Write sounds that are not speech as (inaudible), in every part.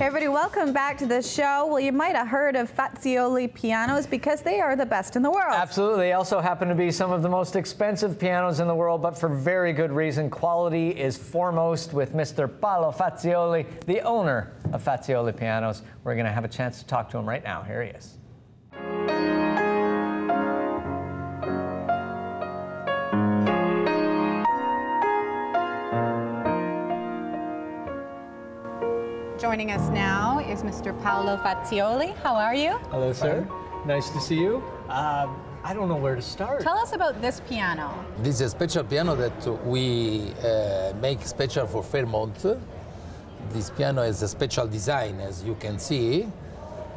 Everybody, welcome back to the show. Well, you might have heard of Fazioli pianos because they are the best in the world. Absolutely. They also happen to be some of the most expensive pianos in the world, but for very good reason. Quality is foremost with Mr. Paolo Fazioli, the owner of Fazioli Pianos. We're going to have a chance to talk to him right now. Here he is. Joining us now is Mr. Paolo Fazioli. How are you? Hello, sir. Nice to see you. Um, I don't know where to start. Tell us about this piano. This is a special piano that we uh, make special for Fairmont. This piano is a special design, as you can see,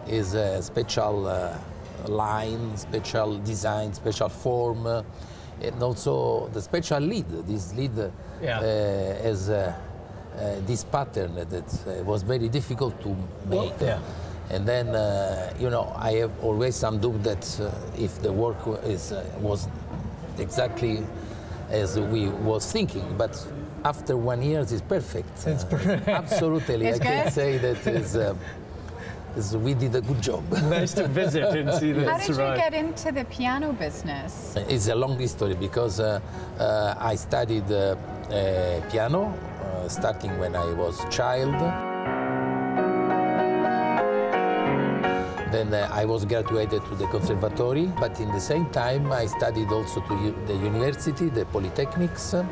is a special uh, line, special design, special form, uh, and also the special lead. This lead Yeah. has uh, uh, this pattern that uh, was very difficult to make. yeah. And then, uh, you know, I have always some doubt that uh, if the work is, uh, was exactly as we was thinking, but after one year it's perfect. It's perfect. (laughs) Absolutely, It's I can good? say that is, uh, is we did a good job. (laughs) nice to visit and see that How it's did you arrived. get into the piano business? It's a long history because uh, uh, I studied uh, uh, piano uh, starting when I was child. Then uh, I was graduated to the conservatory, but in the same time I studied also to the university, the polytechnics, uh,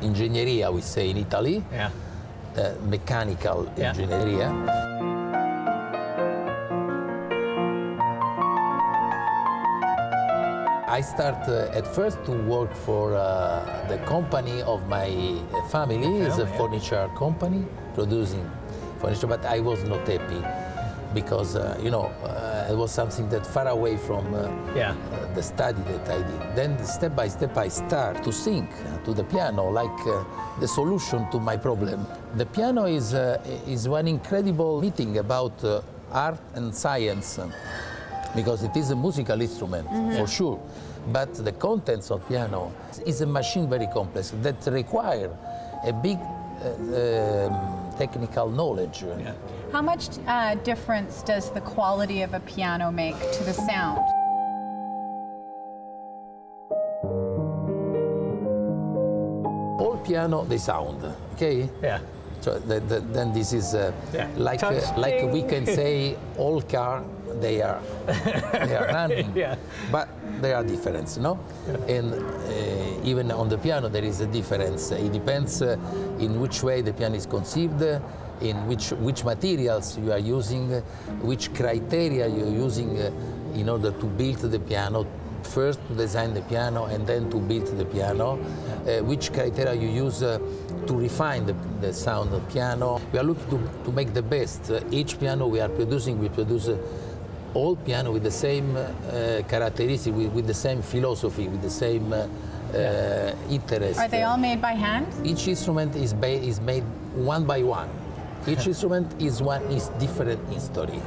ingegneria we say in Italy, Yeah. uh, mechanical Yeah. ingegneria. I start uh, at first to work for uh, the company of my family. It's a family, yeah. furniture company producing furniture, but I was not happy because uh, you know uh, it was something that far away from uh, Yeah. uh, the study that I did. Then step by step I start to think to the piano like uh, the solution to my problem. The piano is uh, is one incredible meeting about uh, art and science because it is a musical instrument for sure. But the contents of piano is a machine very complex that require a big uh, um, technical knowledge. Yeah. How much uh, difference does the quality of a piano make to the sound? All piano they sound, okay? Yeah. So the, the, then this is uh, Yeah. like uh, like we can say all car they are they are (laughs) running, Yeah. but there are difference, no? And uh, even on the piano there is a difference. It depends uh, in which way the piano is conceived, uh, in which which materials you are using, uh, which criteria you are using uh, in order to build the piano. First to design the piano and then to build the piano. Uh, which criteria you use uh, to refine the, the sound of piano. We are looking to, to make the best. Uh, each piano we are producing, we produce uh, all piano with the same uh, characteristic, with, with the same philosophy, with the same uh, uh, interest. Are they all made by hand? Each instrument is, ba- is made one by one. Each (laughs) instrument is one is different history.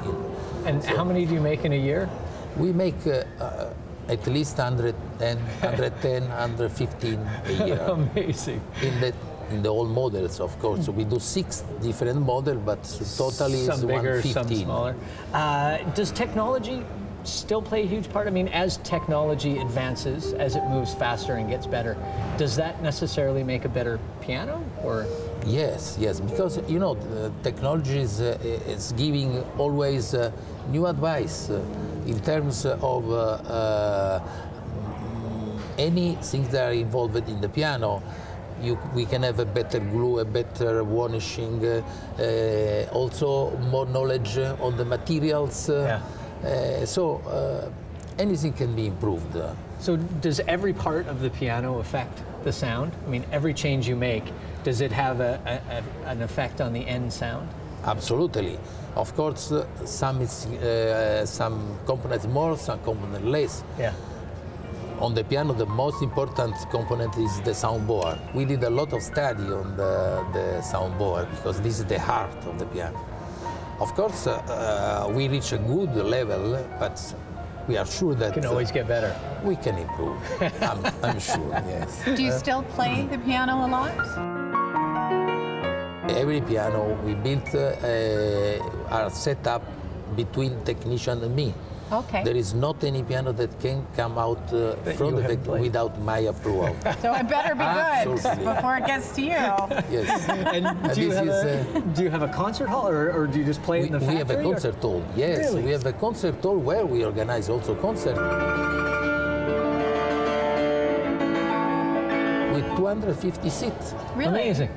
And how many do you make in a year? We make uh, uh, at least 110, 110, 115 a year. (laughs) Amazing. in the in the old models, of course. So we do six different models, but totally is some bigger, 115. some smaller. Uh, does technology still play a huge part? I mean, as technology advances, as it moves faster and gets better, does that necessarily make a better piano? Or Yes, yes, because you know the technology is, uh, is giving always uh, new advice uh, in terms of uh, uh, any things that are involved in the piano. You, we can have a better glue, a better varnishing, uh, uh, also more knowledge on the materials. Uh, so uh, anything can be improved. uh. so, does every part of the piano affect the sound? I mean, every change you make, does it have a, a, an effect on the end sound? Absolutely. Of course, uh, some is uh, some components more, some components less. Yeah. On the piano, the most important component is the soundboard. We did a lot of study on the, the soundboard because this is the heart of the piano. Of course, uh, uh, we reach a good level, but we are sure that we Can uh, always get better. we can improve. (laughs) I'm, I'm sure, yes. Do you still play the piano a lot? Every piano we built uh, are set up between technician and me. Okay. There is not any piano that can come out uh, from the factory played. without my approval. (laughs) So it better be good before it gets to you. yes. (laughs) And And do you, have is, a, do you have a concert hall, or, or do you just play We, in the we have a or- concert hall. Yes, Really? we have a concert hall where we organize also concerts. With 250 seats. Really? Amazing.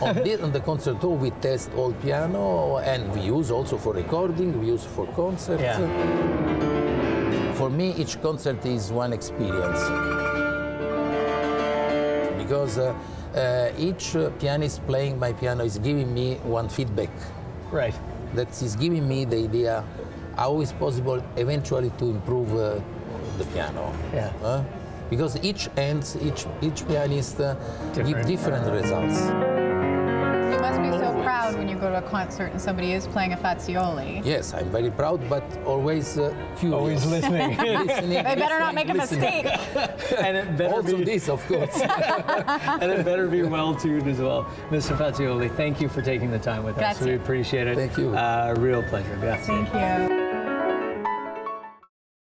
On, the, on the concert hall, we test all piano and we use also for recording, we use for concerts. Yeah. For me, each concert is one experience. Because uh, uh, each uh, pianist playing my piano is giving me one feedback. Right. That is giving me the idea how is possible eventually to improve uh, the piano. Yeah. Because each ends, each, each pianist uh, Different. give different results. You must be so proud when you go to a concert and somebody is playing a Fazioli. Yes, I'm very proud, but always uh, curious. Always listening. (laughs) Listening, They better not make a listening. mistake. (laughs) and it better Also be this, of course. (laughs) and it better be well tuned as well. Mr. Fazioli, thank you for taking the time with us. We appreciate it. Thank you. Uh, real pleasure. Grazie. Thank you.